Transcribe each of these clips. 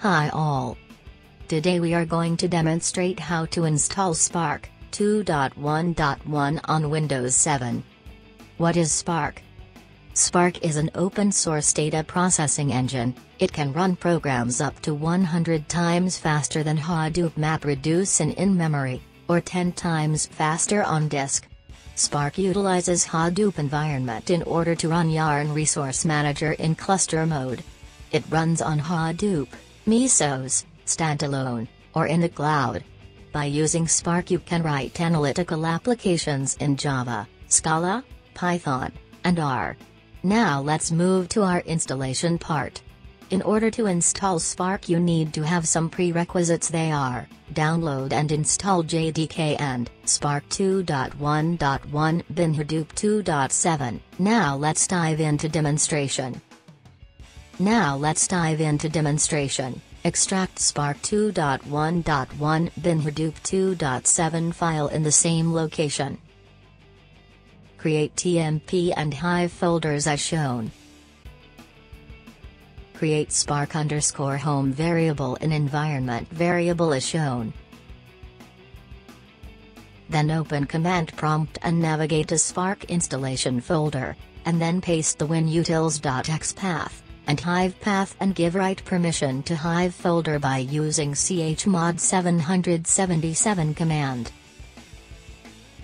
Hi all. Today we are going to demonstrate how to install Spark 2.1.1 on Windows 7. What is Spark? Spark is an open source data processing engine, it can run programs up to 100 times faster than Hadoop MapReduce in in-memory, or 10 times faster on disk. Spark utilizes Hadoop environment in order to run Yarn Resource Manager in cluster mode. It runs on Hadoop, Mesos, standalone, or in the cloud. By using Spark you can write analytical applications in Java, Scala, Python, and R. Now let's move to our installation part. In order to install Spark you need to have some prerequisites they are, download and install JDK and Spark 2.1.1 bin Hadoop 2.7. Now let's dive into demonstration. Now let's dive into demonstration. Extract Spark 2.1.1 bin Hadoop 2.7 file in the same location. Create TMP and Hive folders as shown. Create Spark underscore home variable in environment variable as shown. Then open command prompt and navigate to Spark installation folder, and then paste the winutils.exe path and Hive path and give write permission to Hive folder by using chmod 777 command.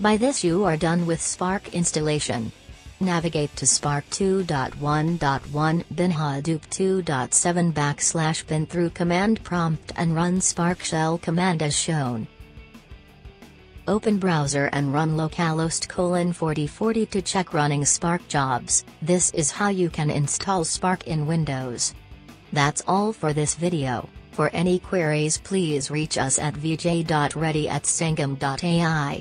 By this you are done with Spark installation. Navigate to Spark 2.1.1 bin Hadoop 2.7 backslash bin through command prompt and run Spark shell command as shown. Open browser and run localhost colon 4040 to check running Spark jobs. This is how you can install Spark in Windows. That's all for this video. For any queries please reach us at vj.ready at sangam.ai.